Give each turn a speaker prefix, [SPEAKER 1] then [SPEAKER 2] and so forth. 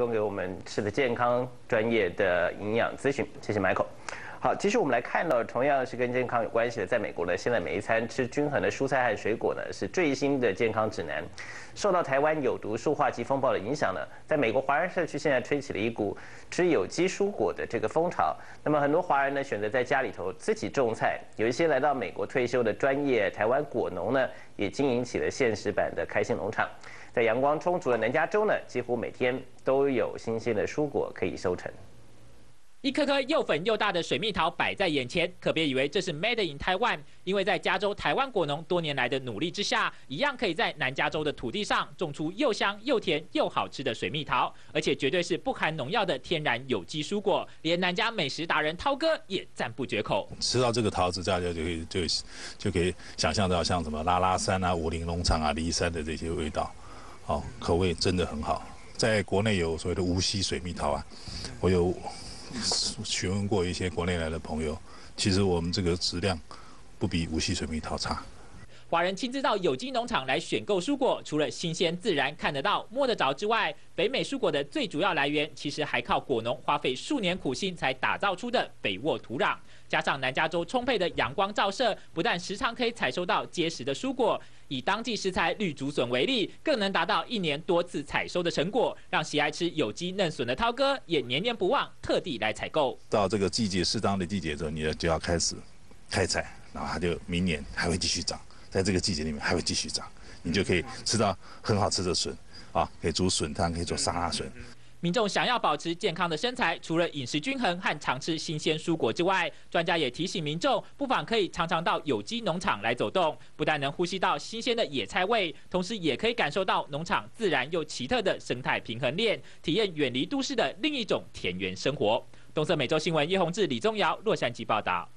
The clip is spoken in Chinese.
[SPEAKER 1] 提供给我们吃的健康专业的营养咨询，谢谢 Michael。好，其实我们来看到，同样是跟健康有关系的，在美国呢，现在每一餐吃均衡的蔬菜和水果呢，是最新的健康指南。受到台湾有毒塑化剂风暴的影响呢，在美国华人社区现在吹起了一股吃有机蔬果的这个风潮。那么很多华人呢，选择在家里头自己种菜，有一些来到美国退休的专业台湾果农呢，也经营起了现实版的开心农场。在阳光充足的南加州呢，几乎每天都有新鲜的蔬果可以收成。
[SPEAKER 2] 一颗颗又粉又大的水蜜桃摆在眼前，可别以为这是 Made in Taiwan，因为在加州台湾果农多年来的努力之下，一样可以在南加州的土地上种出又香又甜又好吃的水蜜桃，而且绝对是不含农药的天然有机蔬果，连南加美食达人涛哥也赞不绝口。
[SPEAKER 3] 吃到这个桃子，大家就可以就就可以想象到像什么拉拉山啊、武林农场啊、梨山的这些味道。哦，口味真的很好。在国内有所谓的无锡水蜜桃啊，我有询问过一些国内来的朋友，其实我们这个质量不比无锡水蜜桃差。
[SPEAKER 2] 华人亲自到有机农场来选购蔬果，除了新鲜自然看得到摸得着之外，北美蔬果的最主要来源其实还靠果农花费数年苦心才打造出的北沃土壤，加上南加州充沛的阳光照射，不但时常可以采收到结实的蔬果，以当季食材绿竹笋为例，更能达到一年多次采收的成果，让喜爱吃有机嫩笋的涛哥也念念不忘，特地来采购。
[SPEAKER 3] 到这个季节适当的季节之后，你就要开始开采，然后它就明年还会继续长。在这个季节里面还会继续长，你就可以吃到很好吃的笋啊，可以煮笋汤，可以做沙拉笋。
[SPEAKER 2] 民众想要保持健康的身材，除了饮食均衡和常吃新鲜蔬果之外，专家也提醒民众，不妨可以常常到有机农场来走动，不但能呼吸到新鲜的野菜味，同时也可以感受到农场自然又奇特的生态平衡链，体验远离都市的另一种田园生活。东森美洲新闻叶宏志、李宗尧，洛杉矶报道。